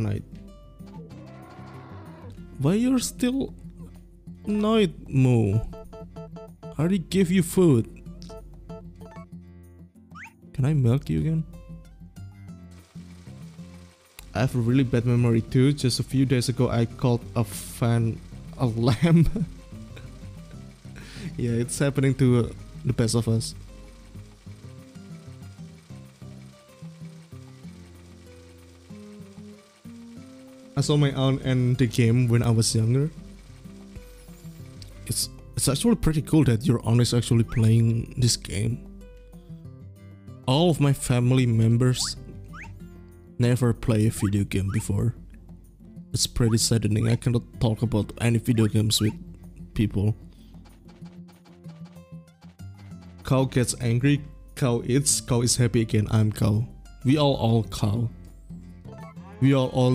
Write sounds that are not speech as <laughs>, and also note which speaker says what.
Speaker 1: night. Why you're still annoyed, Moo? I already give you food. Can I milk you again? I have a really bad memory too. Just a few days ago I called a fan a <laughs> lamb. <laughs> yeah, it's happening to the best of us. I saw my aunt and the game when I was younger. It's it's actually pretty cool that your aunt is actually playing this game. All of my family members never play a video game before. It's pretty saddening. I cannot talk about any video games with people. Cow gets angry, cow eats, cow is happy again, I'm cow. We all all cow. We are all